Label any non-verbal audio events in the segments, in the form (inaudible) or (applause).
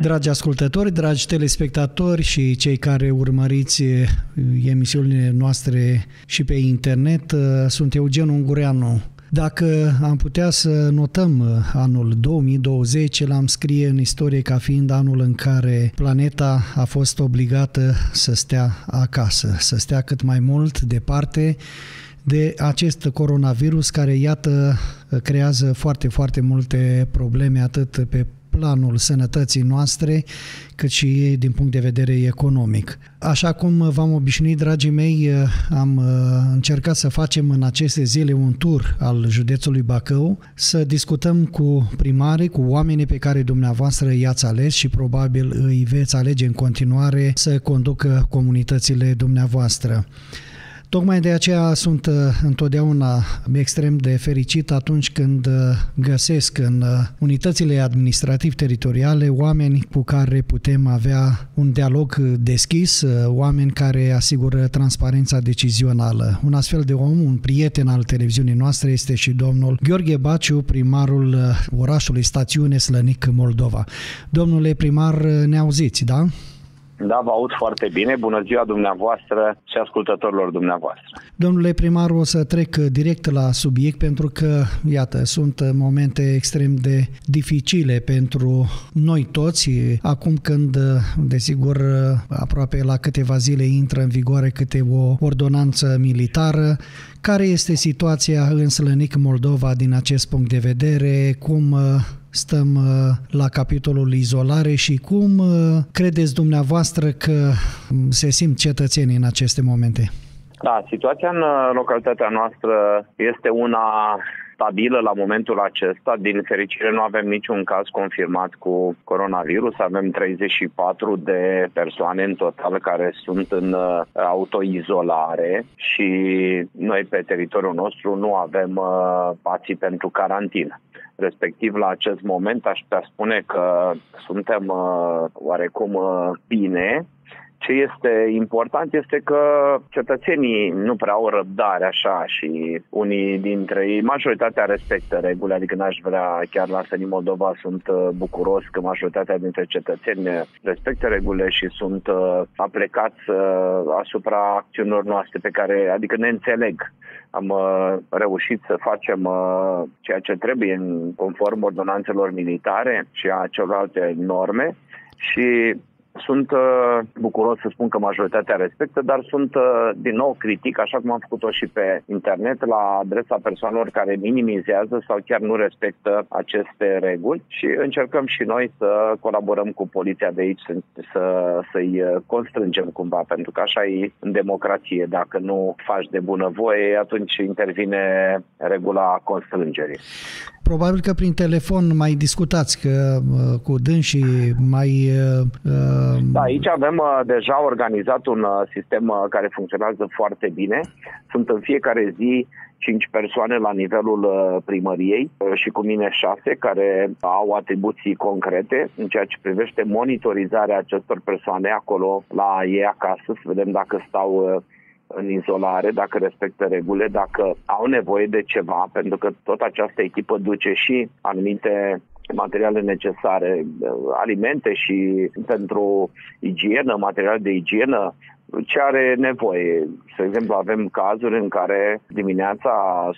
Dragi ascultători, dragi telespectatori și cei care urmăriți emisiunile noastre și pe internet, sunt Eugen Ungureanu. Dacă am putea să notăm anul 2020, l-am scrie în istorie ca fiind anul în care planeta a fost obligată să stea acasă, să stea cât mai mult departe de acest coronavirus care, iată, creează foarte, foarte multe probleme atât pe planul sănătății noastre, cât și din punct de vedere economic. Așa cum v-am obișnuit, dragii mei, am uh, încercat să facem în aceste zile un tur al județului Bacău, să discutăm cu primarii, cu oamenii pe care dumneavoastră i-ați ales și probabil îi veți alege în continuare să conducă comunitățile dumneavoastră. Tocmai de aceea sunt uh, întotdeauna extrem de fericit atunci când uh, găsesc în uh, unitățile administrativ-teritoriale oameni cu care putem avea un dialog deschis, oameni care asigură transparența decizională. Un astfel de om, un prieten al televiziunii noastre este și domnul Gheorghe Baciu, primarul orașului Stațiune Slănic, Moldova. Domnule primar, ne auziți, da? Da, vă aud foarte bine. Bună ziua dumneavoastră și ascultătorilor dumneavoastră. Domnule primar, o să trec direct la subiect pentru că, iată, sunt momente extrem de dificile pentru noi toți. Acum când, desigur, aproape la câteva zile intră în vigoare câte o ordonanță militară, care este situația în Slănic Moldova din acest punct de vedere? Cum stăm uh, la capitolul izolare și cum uh, credeți dumneavoastră că um, se simt cetățenii în aceste momente? Da, situația în uh, localitatea noastră este una stabilă la momentul acesta. Din fericire nu avem niciun caz confirmat cu coronavirus. Avem 34 de persoane în total care sunt în autoizolare și noi pe teritoriul nostru nu avem pații pentru carantină. Respectiv, la acest moment, aș putea spune că suntem uh, oarecum uh, bine. Ce este important este că cetățenii nu prea au răbdare așa și unii dintre ei, majoritatea respectă reguli, adică n-aș vrea, chiar la Sănii Moldova sunt uh, bucuros că majoritatea dintre cetățeni respectă regulile și sunt uh, aplecați uh, asupra acțiunilor noastre pe care, adică ne înțeleg. Am uh, reușit să facem uh, ceea ce trebuie în conform ordonanțelor militare și a celorlalte norme și sunt uh, bucuros să spun că majoritatea respectă, dar sunt uh, din nou critic, așa cum am făcut-o și pe internet, la adresa persoanelor care minimizează sau chiar nu respectă aceste reguli și încercăm și noi să colaborăm cu poliția de aici, să, să-i uh, constrângem cumva, pentru că așa e în democrație. Dacă nu faci de bunăvoie, atunci intervine regula constrângerii. Probabil că prin telefon mai discutați că, uh, cu dânsii, mai... Uh, uh, da, aici avem deja organizat un sistem care funcționează foarte bine. Sunt în fiecare zi cinci persoane la nivelul primăriei și cu mine șase care au atribuții concrete în ceea ce privește monitorizarea acestor persoane acolo la ei acasă, să vedem dacă stau în izolare, dacă respectă regulile, dacă au nevoie de ceva, pentru că tot această echipă duce și anumite materiale necesare, alimente și pentru igienă, materiale de igienă, ce are nevoie. De exemplu, avem cazuri în care dimineața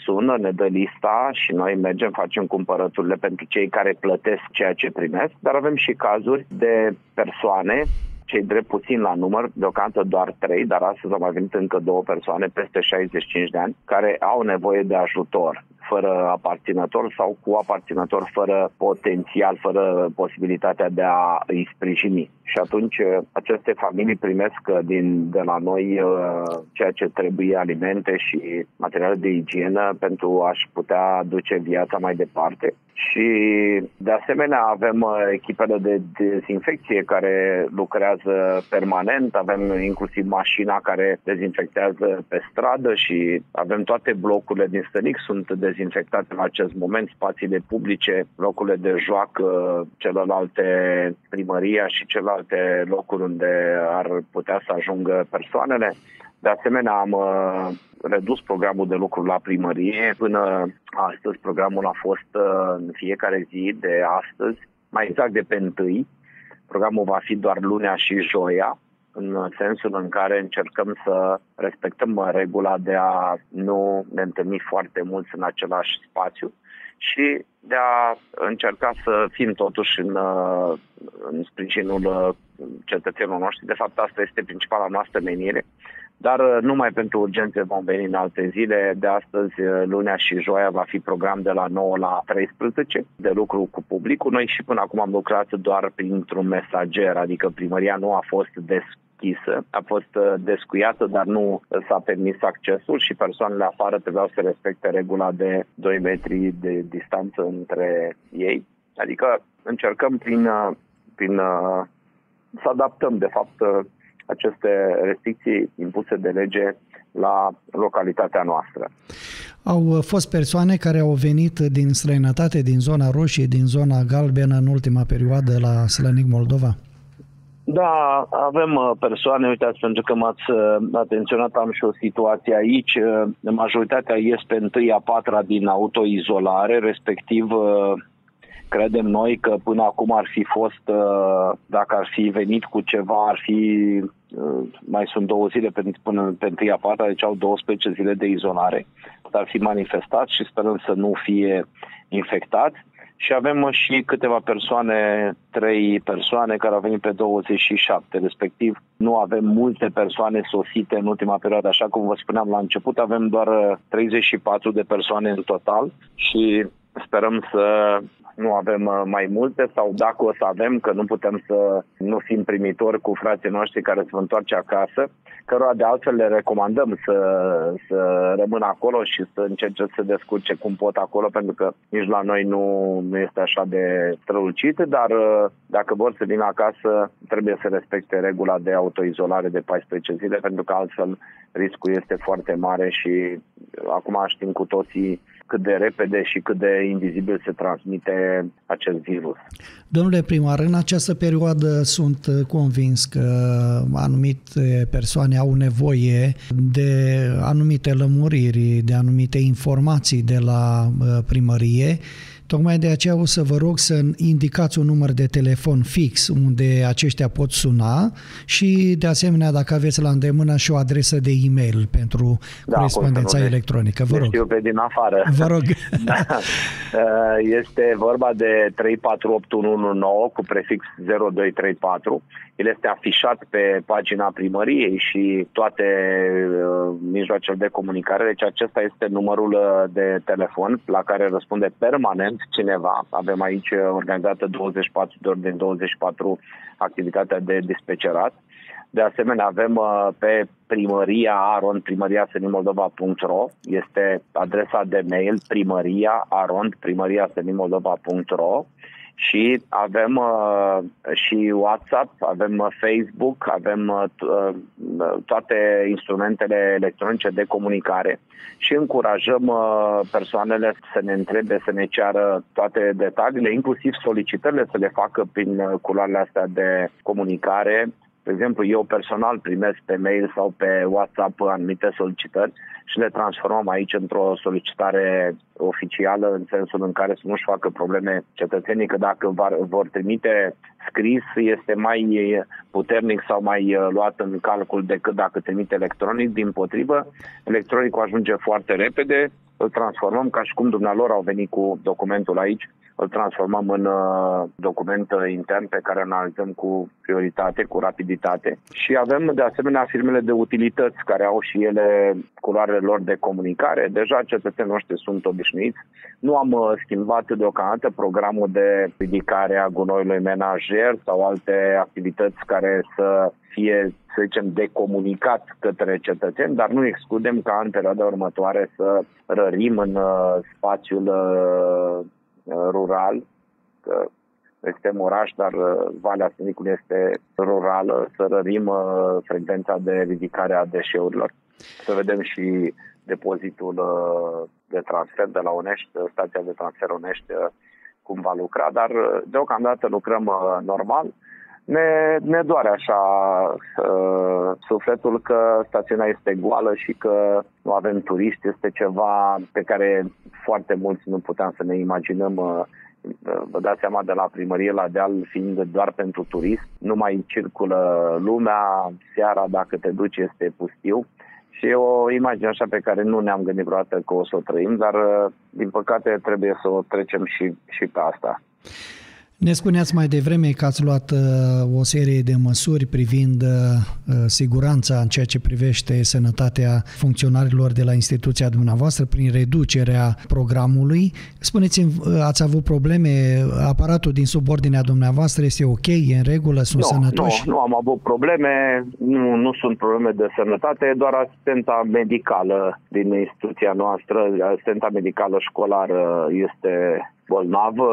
sună, ne dă lista și noi mergem, facem cumpărăturile pentru cei care plătesc ceea ce primesc, dar avem și cazuri de persoane cei drept puțin la număr, deocamdată doar trei, dar astăzi au mai venit încă două persoane peste 65 de ani care au nevoie de ajutor fără aparținător sau cu aparținător fără potențial, fără posibilitatea de a îi sprijini. Și atunci aceste familii primesc din, de la noi uh, ceea ce trebuie, alimente și materiale de igienă pentru a-și putea duce viața mai departe. Și de asemenea avem uh, echipele de dezinfecție care lucrează permanent, avem inclusiv mașina care dezinfectează pe stradă și avem toate blocurile din Stănic sunt dezinfectate dezinfectate în acest moment spațiile publice, locurile de joacă, celelalte primăria și celelalte locuri unde ar putea să ajungă persoanele. De asemenea, am uh, redus programul de lucru la primărie. Până astăzi, programul a fost uh, în fiecare zi de astăzi, mai exact de pe întâi, Programul va fi doar lunea și joia, în sensul în care încercăm să respectăm regula de a nu ne întâlni foarte mulți în același spațiu și de a încerca să fim totuși în, în sprijinul cetățenilor noștri. De fapt, asta este principala noastră menire. Dar numai pentru urgențe vom veni în alte zile. De astăzi, lunea și joia, va fi program de la 9 la 13 de lucru cu publicul. Noi și până acum am lucrat doar printr-un mesager, adică primăria nu a fost des deschisă, a fost uh, descuiată, dar nu s-a permis accesul și persoanele afară trebuiau să respecte regula de 2 metri de distanță între ei. Adică încercăm prin, uh, prin uh, să adaptăm, de fapt, aceste restricții impuse de lege la localitatea noastră. Au fost persoane care au venit din străinătate, din zona roșie, din zona galbenă în ultima perioadă la Slănic Moldova? Da, avem uh, persoane, uitați, pentru că m-ați uh, atenționat, am și o situație aici. Uh, majoritatea ies pe întâi a patra din autoizolare, respectiv credem noi că până acum ar fi fost, dacă ar fi venit cu ceva, ar fi, mai sunt două zile până pe întâi a patra, deci au 12 zile de izolare, ar fi manifestat și sperăm să nu fie infectați și avem și câteva persoane, trei persoane care au venit pe 27, respectiv nu avem multe persoane sosite în ultima perioadă, așa cum vă spuneam la început, avem doar 34 de persoane în total și sperăm să nu avem uh, mai multe sau dacă o să avem, că nu putem să nu fim primitori cu frații noștri care se întoarce acasă, cărora de altfel le recomandăm să, să rămână acolo și să încerce să se descurce cum pot acolo, pentru că nici la noi nu, nu este așa de strălucit, dar uh, dacă vor să vină acasă, trebuie să respecte regula de autoizolare de 14 zile, pentru că altfel riscul este foarte mare și uh, acum știm cu toții cât de repede și cât de invizibil se transmite acest virus. Domnule primar, în această perioadă sunt convins că anumite persoane au nevoie de anumite lămuriri, de anumite informații de la uh, primărie Tocmai de aceea o să vă rog să indicați un număr de telefon fix unde aceștia pot suna și, de asemenea, dacă aveți la îndemână și o adresă de e-mail pentru da, corespondența electronică. Vă rog. Știu pe din afară. Vă rog. (laughs) da. Este vorba de 348119 cu prefix 0234 el este afișat pe pagina primăriei și toate uh, mijloacele de comunicare, deci acesta este numărul uh, de telefon la care răspunde permanent cineva. Avem aici uh, organizată 24 de ori din 24 activitatea de dispecerat. De asemenea, avem uh, pe primăria aron, primăria senimoldova.ro, este adresa de mail primăria aron, primăria senimoldova.ro și avem uh, și WhatsApp, avem uh, Facebook, avem uh, uh, toate instrumentele electronice de comunicare. Și încurajăm uh, persoanele să ne întrebe, să ne ceară toate detaliile, inclusiv solicitările să le facă prin uh, culoarele astea de comunicare de exemplu, eu personal primesc pe mail sau pe WhatsApp anumite solicitări și le transformăm aici într-o solicitare oficială în sensul în care să nu-și facă probleme cetățenii, că dacă vor trimite scris este mai puternic sau mai uh, luat în calcul decât dacă trimite electronic. Din potrivă, electronicul ajunge foarte repede, îl transformăm ca și cum dumnealor au venit cu documentul aici îl transformăm în uh, document uh, intern pe care îl analizăm cu prioritate, cu rapiditate. Și avem de asemenea firmele de utilități care au și ele culoarele lor de comunicare. Deja cetățenii noștri sunt obișnuiți. Nu am uh, schimbat deocamdată programul de ridicare a gunoiului menajer sau alte activități care să fie, să zicem, de comunicat către cetățeni, dar nu excludem ca în perioada următoare să rărim în spațiul rural, că suntem oraș, dar uh, Valea Sinicului este rurală, să rărim uh, frecvența de ridicare a deșeurilor. Să vedem și depozitul uh, de transfer de la Onești, stația de transfer Onești, cum va lucra, dar deocamdată lucrăm normal. Ne, ne doare așa uh, sufletul că stațiunea este goală și că nu avem turiști. Este ceva pe care foarte mulți nu puteam să ne imaginăm uh, vă dați seama de la primărie la deal fiind doar pentru turist, nu mai circulă lumea, seara dacă te duci este pustiu și e o imagine așa pe care nu ne-am gândit vreodată că o să o trăim, dar din păcate trebuie să o trecem și, și pe asta. Ne spuneați mai devreme că ați luat uh, o serie de măsuri privind uh, uh, siguranța în ceea ce privește sănătatea funcționarilor de la instituția dumneavoastră prin reducerea programului. Spuneți-mi, ați avut probleme? Aparatul din subordinea dumneavoastră este ok? E în regulă? Sunt nu, sănătoși? Nu, nu am avut probleme. Nu, nu sunt probleme de sănătate, doar asistenta medicală din instituția noastră, asistenta medicală școlară este bolnavă,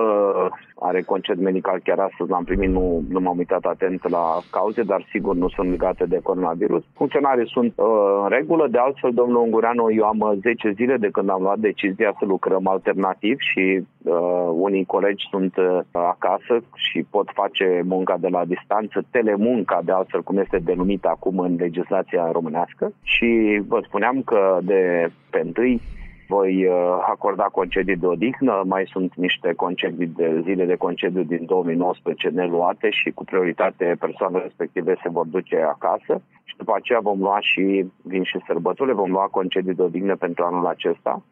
are conced medical chiar astăzi l-am primit, nu, nu m-am uitat atent la cauze, dar sigur nu sunt legate de coronavirus. Funcționarii sunt uh, în regulă, de altfel, domnul Ungureanu, eu am 10 zile de când am luat decizia să lucrăm alternativ și uh, unii colegi sunt uh, acasă și pot face munca de la distanță, telemunca, de altfel cum este denumită acum în legislația românească și vă spuneam că de pe întâi voi uh, acorda concedii de odihnă, mai sunt niște concedii de zile de concediu din 2019 neluate și cu prioritate persoanele respective se vor duce acasă și după aceea vom lua și, vin și sărbătorile, vom lua concedii de odihnă pentru anul acesta.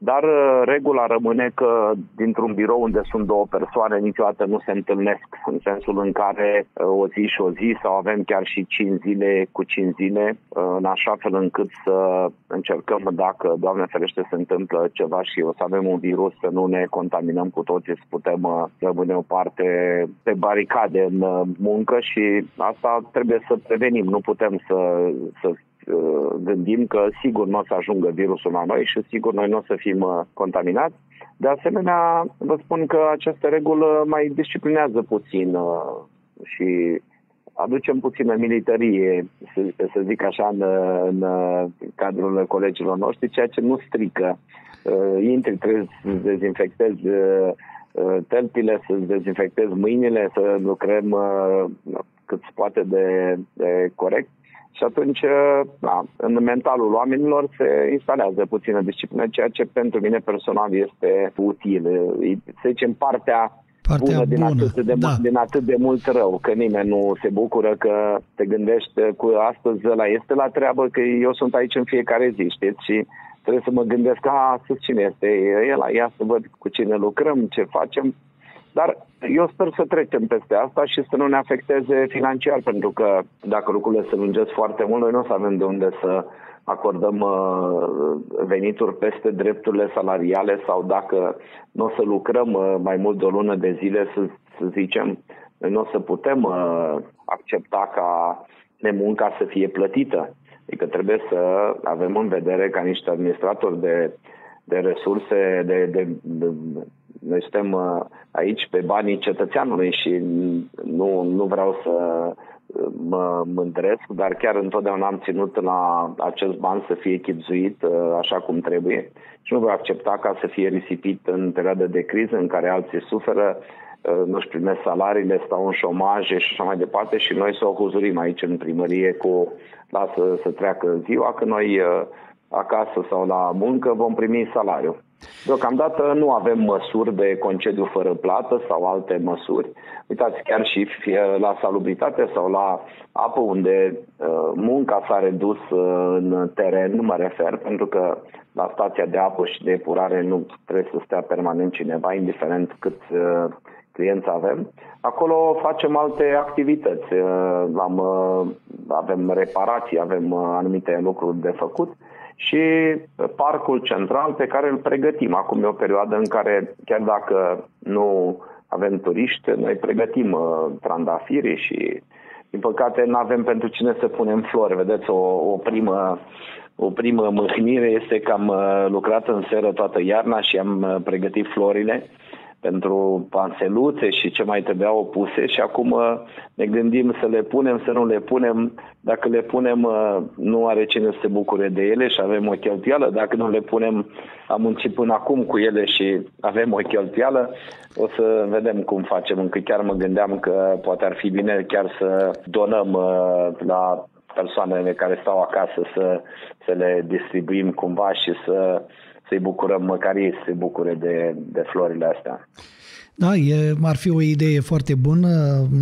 Dar uh, regula rămâne că dintr-un birou unde sunt două persoane niciodată nu se întâlnesc, în sensul în care uh, o zi și o zi sau avem chiar și cinci zile cu cinci zile, uh, în așa fel încât să încercăm dacă, Doamne ferește, se întâmplă ceva și o să avem un virus, să nu ne contaminăm cu toții, să putem rămâne o parte pe baricade în muncă și asta trebuie să prevenim. Nu putem să, să Uh, gândim că sigur nu o să ajungă virusul la noi și sigur noi nu o să fim uh, contaminați. De asemenea, vă spun că această regulă mai disciplinează puțin uh, și aducem puțină militarie, să, să zic așa, în, în cadrul colegilor noștri, ceea ce nu strică. Intri, trebuie să dezinfectezi tălpile, să dezinfectezi mâinile, să lucrăm cât se poate de, de corect și atunci, da, în mentalul oamenilor se instalează puțină disciplină, ceea ce pentru mine personal este util. Să zicem, partea Partea bună, din, bună. Atât de, da. din atât de mult rău, că nimeni nu se bucură că te gândești cu astăzi ăla este la treabă, că eu sunt aici în fiecare zi, știți, și trebuie să mă gândesc, a, astăzi cine este el, ia să văd cu cine lucrăm, ce facem. Dar eu sper să trecem peste asta și să nu ne afecteze financiar, pentru că dacă lucrurile se lungesc foarte mult, noi nu o să avem de unde să acordăm uh, venituri peste drepturile salariale sau dacă nu o să lucrăm uh, mai mult de o lună de zile, să, să zicem, noi nu o să putem uh, accepta ca nemunca să fie plătită. Adică trebuie să avem în vedere ca niște administratori de, de resurse, de, de, de noi suntem uh, aici pe banii cetățeanului și nu, nu vreau să uh, mă mândresc, dar chiar întotdeauna am ținut la acest ban să fie chipzuit uh, așa cum trebuie și nu voi accepta ca să fie risipit în perioada de criză în care alții suferă, nu-și primesc salariile, stau în șomaje și așa mai departe și noi să o huzurim aici în primărie cu lasă să treacă ziua, că noi acasă sau la muncă vom primi salariu. Deocamdată nu avem măsuri de concediu fără plată sau alte măsuri. Uitați, chiar și la salubritate sau la apă unde uh, munca s-a redus uh, în teren, mă refer, pentru că la stația de apă și de epurare nu trebuie să stea permanent cineva, indiferent cât uh, clienți avem. Acolo facem alte activități. Am, avem reparații, avem anumite lucruri de făcut și parcul central pe care îl pregătim. Acum e o perioadă în care, chiar dacă nu avem turiști, noi pregătim uh, trandafirii și, din păcate, nu avem pentru cine să punem flori. Vedeți, o, o primă o primă mâhnire este că am uh, lucrat în seră toată iarna și am uh, pregătit florile pentru panseluțe și ce mai trebuiau puse și acum uh, ne gândim să le punem, să nu le punem. Dacă le punem, uh, nu are cine să se bucure de ele și avem o cheltuială. Dacă nu le punem, am muncit până acum cu ele și avem o cheltuială. O să vedem cum facem. Încă chiar mă gândeam că poate ar fi bine chiar să donăm uh, la persoanele care stau acasă să, să le distribuim cumva și să să-i bucurăm, măcar ei să se bucure de, de florile astea. Da, e, ar fi o idee foarte bună,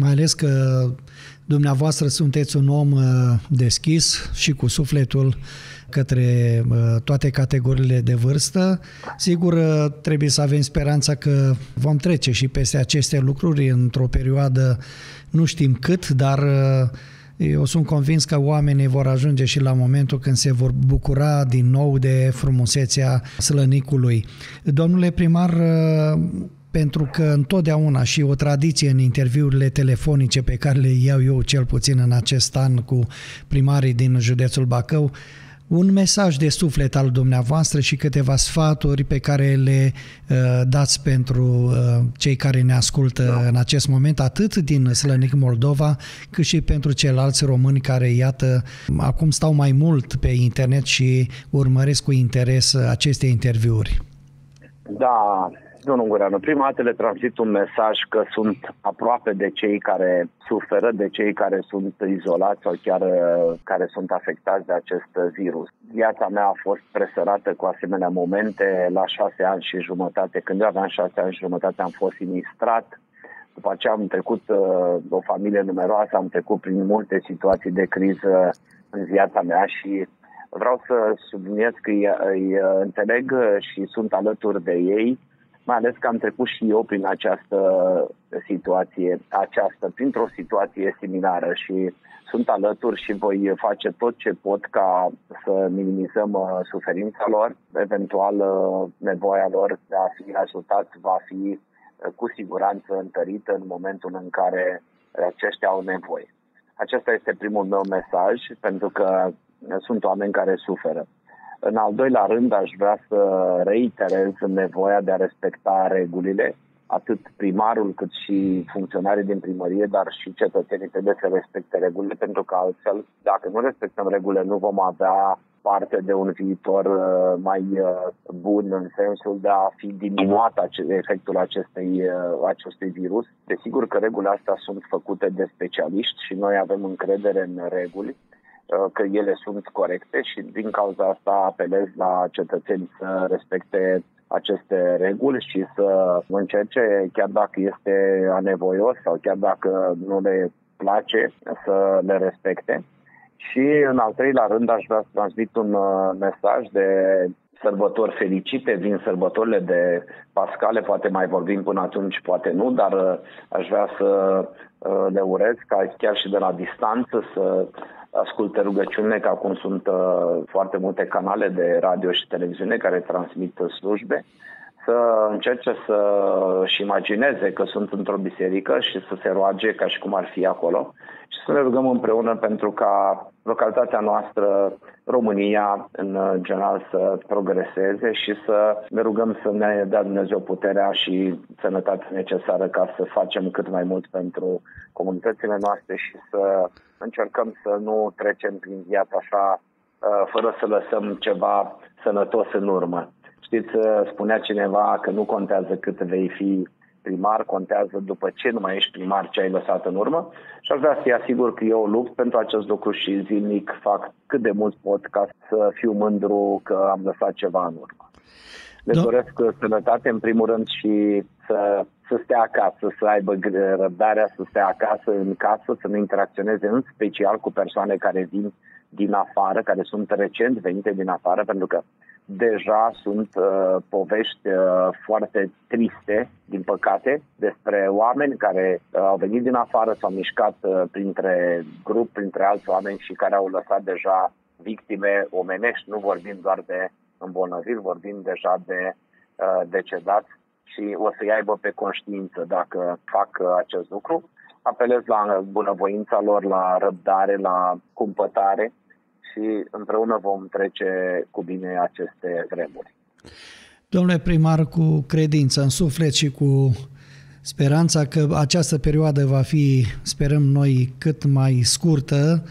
mai ales că dumneavoastră sunteți un om uh, deschis și cu sufletul către uh, toate categoriile de vârstă. Sigur, uh, trebuie să avem speranța că vom trece și peste aceste lucruri într-o perioadă, nu știm cât, dar eu sunt convins că oamenii vor ajunge și la momentul când se vor bucura din nou de frumusețea slănicului. Domnule primar, pentru că întotdeauna și o tradiție în interviurile telefonice pe care le iau eu cel puțin în acest an cu primarii din județul Bacău, un mesaj de suflet al dumneavoastră și câteva sfaturi pe care le uh, dați pentru uh, cei care ne ascultă da. în acest moment, atât din Slănic Moldova, cât și pentru ceilalți români care, iată, acum stau mai mult pe internet și urmăresc cu interes aceste interviuri. Da, Domnul Ungureanu, prima dată le transmit un mesaj că sunt aproape de cei care suferă, de cei care sunt izolați sau chiar uh, care sunt afectați de acest virus. Viața mea a fost presărată cu asemenea momente la șase ani și jumătate. Când eu aveam șase ani și jumătate am fost sinistrat. După aceea am trecut uh, o familie numeroasă, am trecut prin multe situații de criză în viața mea și vreau să subliniez că îi, îi înțeleg și sunt alături de ei mai ales că am trecut și eu prin această situație, această, printr-o situație similară și sunt alături și voi face tot ce pot ca să minimizăm uh, suferința lor, eventual uh, nevoia lor de a fi ajutat va fi uh, cu siguranță întărită în momentul în care aceștia au nevoie. Acesta este primul meu mesaj, pentru că sunt oameni care suferă. În al doilea rând, aș vrea să reiterez nevoia de a respecta regulile. Atât primarul cât și funcționarii din primărie, dar și cetățenii trebuie să respecte regulile, pentru că altfel, dacă nu respectăm regulile, nu vom avea parte de un viitor uh, mai uh, bun în sensul de a fi diminuat efectul acestei, uh, acestui virus. Desigur că regulile astea sunt făcute de specialiști și noi avem încredere în reguli Uh, că ele sunt corecte și din cauza asta apelez la cetățeni să respecte aceste reguli și să încerce, chiar dacă este anevoios sau chiar dacă nu le place, să le respecte. Și în al treilea rând aș vrea să transmit un uh, mesaj de sărbători fericite, vin sărbătorile de Pascale, poate mai vorbim până atunci, poate nu, dar uh, aș vrea să le urez ca chiar și de la distanță să asculte rugăciunile, că acum sunt uh, foarte multe canale de radio și televiziune care transmit slujbe, să încerce să-și imagineze că sunt într-o biserică și să se roage ca și cum ar fi acolo și să ne rugăm împreună pentru ca localitatea noastră, România, în general, să progreseze și să ne rugăm să ne dea Dumnezeu puterea și sănătatea necesară ca să facem cât mai mult pentru comunitățile noastre și să încercăm să nu trecem prin viața așa uh, fără să lăsăm ceva sănătos în urmă. Știți, uh, spunea cineva că nu contează cât vei fi primar, contează după ce nu mai ești primar ce ai lăsat în urmă și aș vrea să-i asigur că eu lupt pentru acest lucru și zilnic fac cât de mult pot ca să fiu mândru că am lăsat ceva în urmă. Le da. doresc sănătate în primul rând și să, să stea acasă, să aibă răbdarea să stea acasă în casă, să nu interacționeze în special cu persoane care vin din afară, care sunt recent venite din afară, pentru că deja sunt uh, povești uh, foarte triste, din păcate, despre oameni care uh, au venit din afară, s-au mișcat uh, printre grup, printre alți oameni și care au lăsat deja victime omenești, nu vorbim doar de îmbolnăviri, vorbim deja de uh, decedați și o să-i aibă pe conștiință dacă fac uh, acest lucru. Apelez la bunăvoința lor, la răbdare, la cumpătare și împreună vom trece cu bine aceste vremuri. Domnule primar, cu credință în suflet și cu speranța că această perioadă va fi, sperăm noi, cât mai scurtă,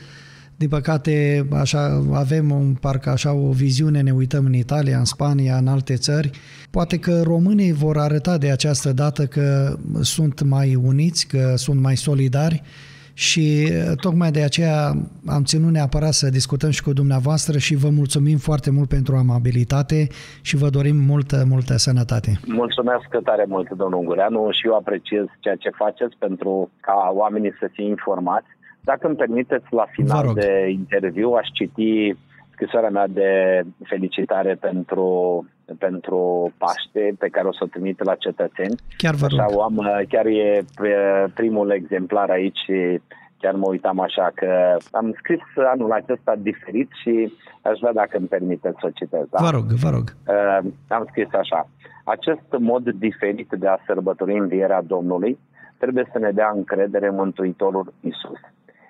din păcate, așa, avem un, parcă așa o viziune, ne uităm în Italia, în Spania, în alte țări. Poate că românii vor arăta de această dată că sunt mai uniți, că sunt mai solidari și tocmai de aceea am ținut neapărat să discutăm și cu dumneavoastră și vă mulțumim foarte mult pentru amabilitate și vă dorim multă, multă sănătate. Mulțumesc tare mult, domnul Ungureanu, și eu apreciez ceea ce faceți pentru ca oamenii să fie informați. Dacă îmi permiteți, la final de interviu aș citi scrisoarea mea de felicitare pentru, pentru Paște, pe care o să o trimit la cetățeni. Chiar vă rog. Așa, am, chiar e primul exemplar aici și chiar mă uitam așa că am scris anul acesta diferit și aș vrea dacă îmi permiteți să o citesc. Da? Vă rog, vă rog. Uh, am scris așa. Acest mod diferit de a sărbători învierea Domnului trebuie să ne dea încredere în Mântuitorul Isus.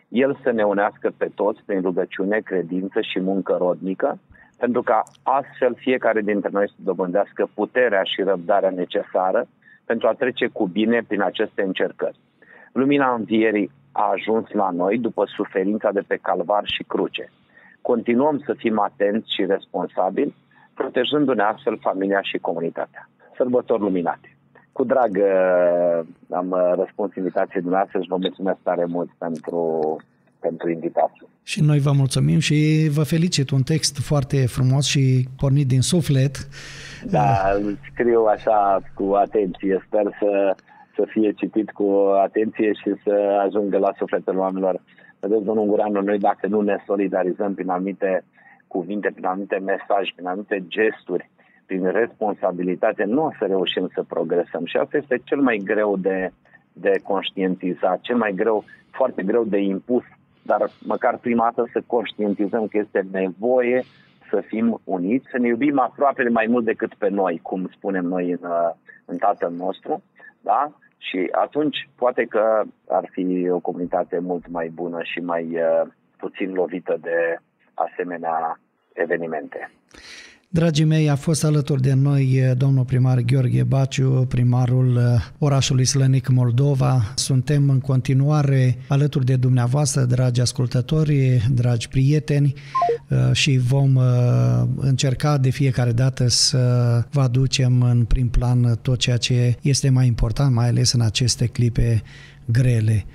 El să ne unească pe toți prin rugăciune, credință și muncă rodnică, pentru ca astfel fiecare dintre noi să dobândească puterea și răbdarea necesară pentru a trece cu bine prin aceste încercări. Lumina învierii a ajuns la noi după suferința de pe calvar și cruce. Continuăm să fim atenți și responsabili, protejându-ne astfel familia și comunitatea. Sărbători luminate! Cu drag uh, am uh, răspuns invitației dumneavoastră și vă mulțumesc tare mult pentru, pentru invitație. Și noi vă mulțumim și vă felicit un text foarte frumos și pornit din suflet. Da, îl scriu așa cu atenție. Sper să, să fie citit cu atenție și să ajungă la sufletul oamenilor. Vedeți, domnul Ungureanu, noi dacă nu ne solidarizăm prin anumite cuvinte, prin anumite mesaje, prin anumite gesturi, prin responsabilitate, nu o să reușim să progresăm. Și asta este cel mai greu de, de conștientizat, cel mai greu, foarte greu de impus, dar măcar prima dată să conștientizăm că este nevoie să fim uniți, să ne iubim aproape mai mult decât pe noi, cum spunem noi în, în Tatăl nostru, da? Și atunci poate că ar fi o comunitate mult mai bună și mai uh, puțin lovită de asemenea evenimente. Dragii mei, a fost alături de noi eh, domnul primar Gheorghe Baciu, primarul eh, orașului Slănic Moldova. Suntem în continuare alături de dumneavoastră, dragi ascultători, dragi prieteni eh, și vom încerca de fiecare dată să vă aducem în prim plan tot ceea ce este mai important, mai ales în aceste clipe grele.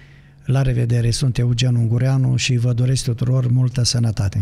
La revedere, sunt Eugen Ungureanu și vă doresc tuturor multă sănătate.